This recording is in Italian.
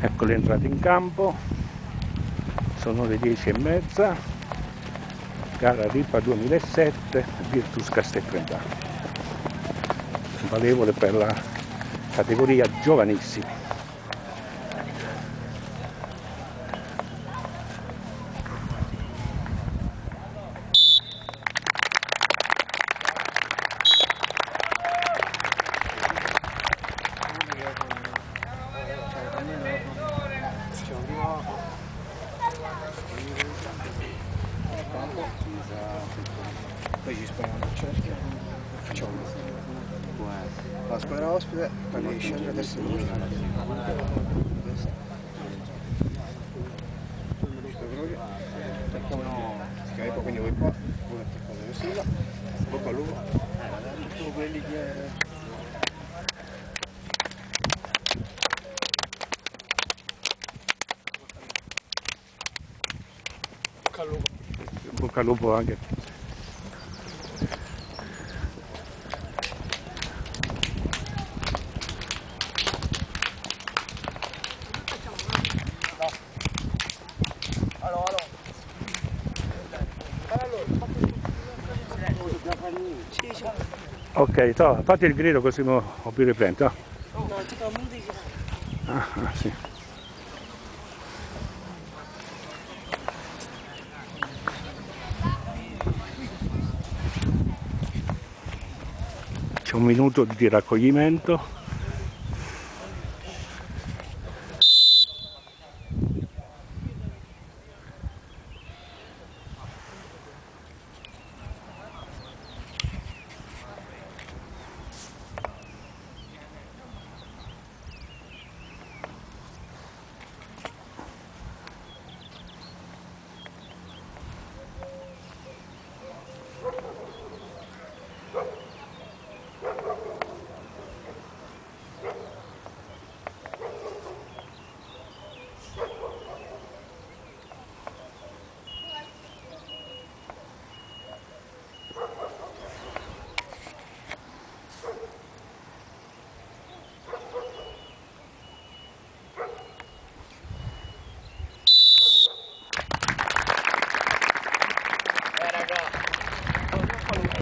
ecco l'entrata in campo. Sono le 10 e mezza. Gara RIPA 2007 Virtus Castelfrentano valevole per la categoria giovanissimi poi ci spariamo il cerchio facciamo. La squadra ospite poi devi scendere adesso Skype quindi voi qua voi attaccate verso là bocca al lupo. Tutti quelli che lupo bocca al lupo anche Ok, to, fate il grido così mo ho più riprendo. Ah, ah, sì. C'è un minuto di raccoglimento.